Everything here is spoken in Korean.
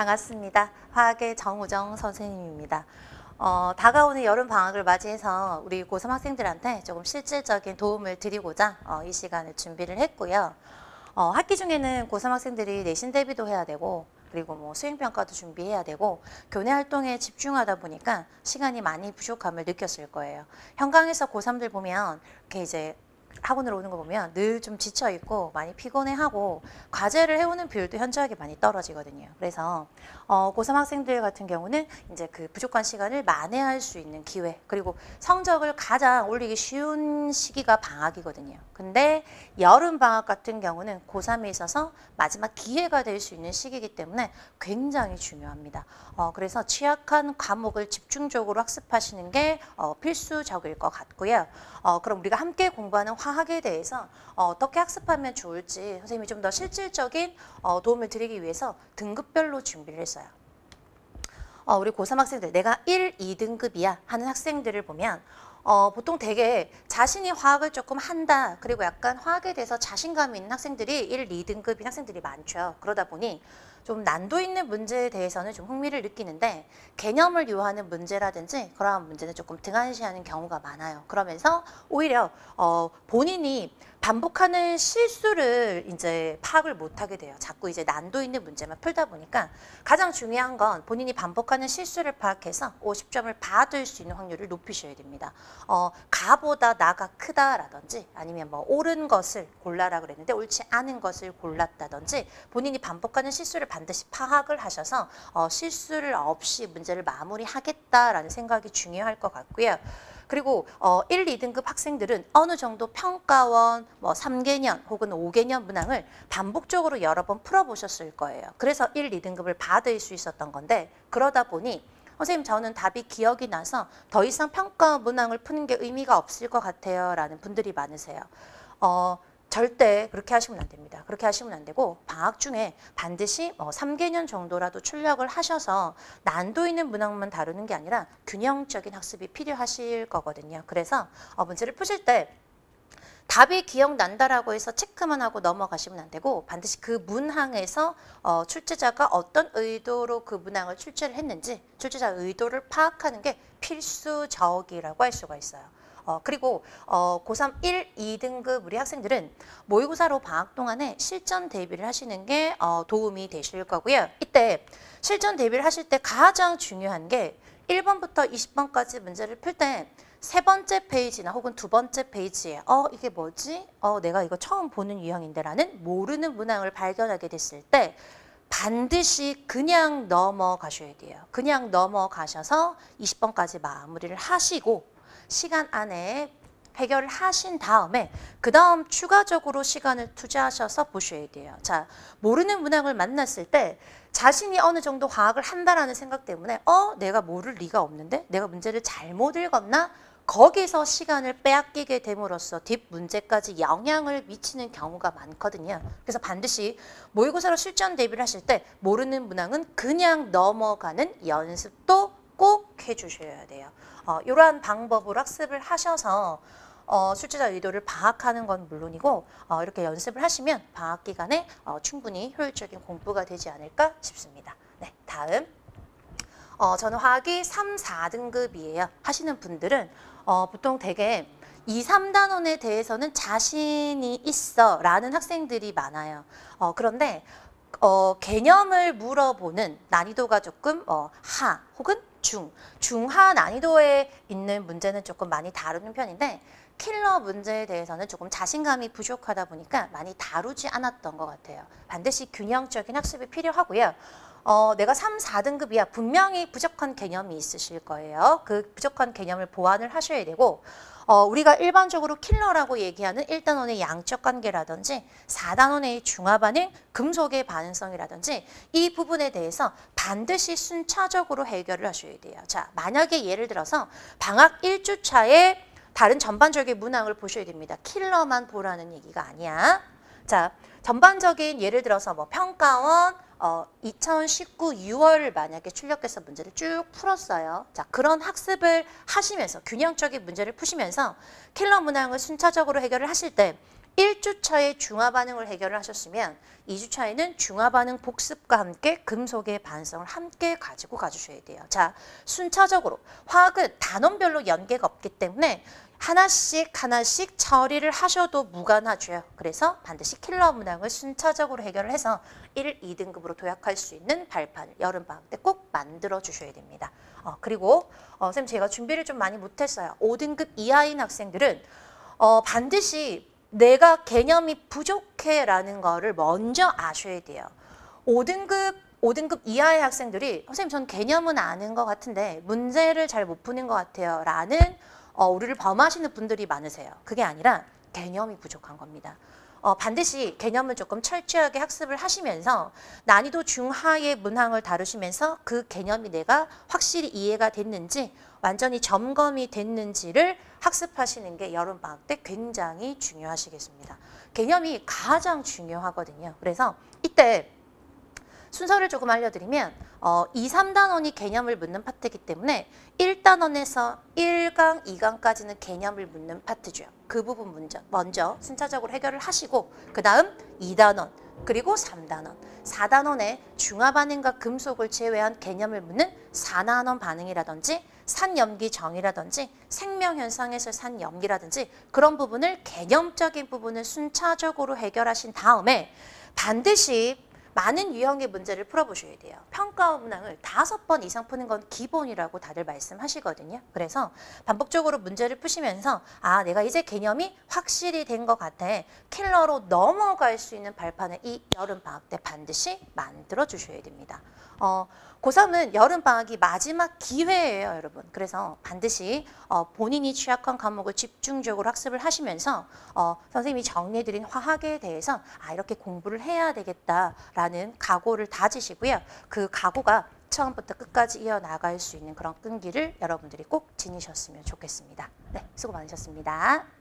반갑습니다. 화학의 정우정 선생님입니다. 어, 다가오는 여름 방학을 맞이해서 우리 고3 학생들한테 조금 실질적인 도움을 드리고자 어, 이 시간을 준비를 했고요. 어, 학기 중에는 고3 학생들이 내신 대비도 해야 되고 그리고 뭐 수행평가도 준비해야 되고 교내 활동에 집중하다 보니까 시간이 많이 부족함을 느꼈을 거예요. 현강에서 고3들 보면 이렇게 이제 학원으로 오는 거 보면 늘 좀 지쳐 있고 많이 피곤해하고 과제를 해오는 비율도 현저하게 많이 떨어지거든요. 그래서 어, 고3 학생들 같은 경우는 이제 그 부족한 시간을 만회할 수 있는 기회 그리고 성적을 가장 올리기 쉬운 시기가 방학이거든요. 근데 여름 방학 같은 경우는 고3에 있어서 마지막 기회가 될 수 있는 시기이기 때문에 굉장히 중요합니다. 어, 그래서 취약한 과목을 집중적으로 학습하시는 게 어, 필수적일 것 같고요. 어, 그럼 우리가 함께 공부하는 화학에 대해서 어, 떻게 학습하면 좋을지 선생님이 좀 더 실질적인 어, 도움을 드리기 위해서 등급별로 준비를 했어요. 어, 우리 고3 학생들 내가 1, 2등급이야 하는 학생들을 보면 어, 보통 되게 자신이 화학을 조금 한다 그리고 약간 화학에 대해서 자신감 있는 학생들이 1, 2등급인 학생들이 많죠. 그러다 보니 좀 난도 있는 문제에 대해서는 좀 흥미를 느끼는데 개념을 요하는 문제라든지 그러한 문제는 조금 등한시하는 경우가 많아요. 그러면서 오히려 어, 본인이 반복하는 실수를 이제 파악을 못하게 돼요. 자꾸 이제 난도 있는 문제만 풀다 보니까 가장 중요한 건 본인이 반복하는 실수를 파악해서 50점을 받을 수 있는 확률을 높이셔야 됩니다. 어, 가보다 나가 크다라든지 아니면 뭐 옳은 것을 골라라 그랬는데 옳지 않은 것을 골랐다든지 본인이 반복하는 실수를 반드시 파악을 하셔서 어, 실수를 없이 문제를 마무리하겠다라는 생각이 중요할 것 같고요. 그리고 어, 1, 2등급 학생들은 어느 정도 평가원, 뭐 3개년 혹은 5개년 문항을 반복적으로 여러 번 풀어보셨을 거예요. 그래서 1, 2등급을 받을 수 있었던 건데 그러다 보니 선생님 저는 답이 기억이 나서 더 이상 평가 문항을 푸는 게 의미가 없을 것 같아요 라는 분들이 많으세요. 어, 절대 그렇게 하시면 안 됩니다. 그렇게 하시면 안 되고 방학 중에 반드시 뭐 3개년 정도라도 출력을 하셔서 난도 있는 문항만 다루는 게 아니라 균형적인 학습이 필요하실 거거든요. 그래서 어, 문제를 푸실 때 답이 기억난다라고 해서 체크만 하고 넘어가시면 안 되고 반드시 그 문항에서 어, 출제자가 어떤 의도로 그 문항을 출제를 했는지 출제자 의도를 파악하는 게 필수적이라고 할 수가 있어요. 어, 그리고 어, 고3 1, 2등급 우리 학생들은 모의고사로 방학 동안에 실전 대비를 하시는 게 어, 도움이 되실 거고요. 이때 실전 대비를 하실 때 가장 중요한 게 1번부터 20번까지 문제를 풀 때 세 번째 페이지나 혹은 두 번째 페이지에 어 이게 뭐지? 어 내가 이거 처음 보는 유형인데 라는 모르는 문항을 발견하게 됐을 때 반드시 그냥 넘어가셔야 돼요. 그냥 넘어가셔서 20번까지 마무리를 하시고 시간 안에 해결을 하신 다음에 그 다음 추가적으로 시간을 투자하셔서 보셔야 돼요. 자, 모르는 문항을 만났을 때 자신이 어느 정도 과학을 한다라는 생각 때문에 어? 내가 모를 리가 없는데? 내가 문제를 잘못 읽었나? 거기서 시간을 빼앗기게 됨으로써 뒷 문제까지 영향을 미치는 경우가 많거든요. 그래서 반드시 모의고사로 실전 대비를 하실 때 모르는 문항은 그냥 넘어가는 연습도 꼭 해주셔야 돼요. 어, 이러한 방법으로 학습을 하셔서 어, 출제자 의도를 파악하는 건 물론이고 어, 이렇게 연습을 하시면 방학 기간에 어, 충분히 효율적인 공부가 되지 않을까 싶습니다. 네, 다음 어, 저는 화학이 3, 4등급이에요. 하시는 분들은 어, 보통 되게 2, 3단원에 대해서는 자신이 있어 라는 학생들이 많아요. 어, 그런데 어, 개념을 물어보는 난이도가 조금 어, 하 혹은 중, 중하 난이도에 있는 문제는 조금 많이 다루는 편인데 킬러 문제에 대해서는 조금 자신감이 부족하다 보니까 많이 다루지 않았던 것 같아요. 반드시 균형적인 학습이 필요하고요. 어, 내가 3, 4등급이야. 분명히 부족한 개념이 있으실 거예요. 그 부족한 개념을 보완을 하셔야 되고 어, 우리가 일반적으로 킬러라고 얘기하는 1단원의 양적 관계라든지 4단원의 중화 반응, 금속의 반응성이라든지 이 부분에 대해서 반드시 순차적으로 해결을 하셔야 돼요. 자, 만약에 예를 들어서 방학 1주차에 다른 전반적인 문항을 보셔야 됩니다. 킬러만 보라는 얘기가 아니야. 자, 전반적인 예를 들어서 뭐 평가원, 어, 2019 6월 만약에 출력해서 문제를 쭉 풀었어요. 자, 그런 학습을 하시면서 균형적인 문제를 푸시면서 킬러 문항을 순차적으로 해결을 하실 때 1주차에 중화 반응을 해결을 하셨으면 2주차에는 중화 반응 복습과 함께 금속의 반성을 함께 가지고 가주셔야 돼요. 자, 순차적으로 화학은 단원별로 연계가 없기 때문에 하나씩 하나씩 처리를 하셔도 무관하죠. 그래서 반드시 킬러 문항을 순차적으로 해결을 해서 1, 2등급으로 도약할 수 있는 발판을 여름방학 때 꼭 만들어 주셔야 됩니다. 어, 그리고 어, 선생님 제가 준비를 좀 많이 못했어요. 5등급 이하인 학생들은 어, 반드시 내가 개념이 부족해라는 거를 먼저 아셔야 돼요. 5등급 5등급 이하의 학생들이 선생님 전 개념은 아는 것 같은데 문제를 잘 못 푸는 것 같아요 라는 어, 오류를 범하시는 분들이 많으세요. 그게 아니라 개념이 부족한 겁니다. 어, 반드시 개념을 조금 철저하게 학습을 하시면서 난이도 중하의 문항을 다루시면서 그 개념이 내가 확실히 이해가 됐는지 완전히 점검이 됐는지를 학습하시는 게 여름 방학 때 굉장히 중요하시겠습니다. 개념이 가장 중요하거든요. 그래서 이때 순서를 조금 알려드리면 어, 2, 3단원이 개념을 묻는 파트이기 때문에 1단원에서 1강, 2강까지는 개념을 묻는 파트죠. 그 부분 먼저, 먼저 순차적으로 해결을 하시고 그 다음 2단원, 그리고 3단원, 4단원에 중화 반응과 금속을 제외한 개념을 묻는 산화원 반응이라든지 산염기 정이라든지 생명현상에서 산염기라든지 그런 부분을 개념적인 부분을 순차적으로 해결하신 다음에 반드시 많은 유형의 문제를 풀어보셔야 돼요. 평가와 문항을 다섯 번 이상 푸는 건 기본이라고 다들 말씀하시거든요. 그래서 반복적으로 문제를 푸시면서 아 내가 이제 개념이 확실히 된 것 같아. 킬러로 넘어갈 수 있는 발판을 이 여름방학 때 반드시 만들어 주셔야 됩니다. 어, 고3은 여름방학이 마지막 기회예요, 여러분. 그래서 반드시 어, 본인이 취약한 과목을 집중적으로 학습을 하시면서 어, 선생님이 정리해드린 화학에 대해서 아 이렇게 공부를 해야 되겠다 라는 각오를 다지시고요. 그 각오가 처음부터 끝까지 이어나갈 수 있는 그런 끈기를 여러분들이 꼭 지니셨으면 좋겠습니다. 네, 수고 많으셨습니다.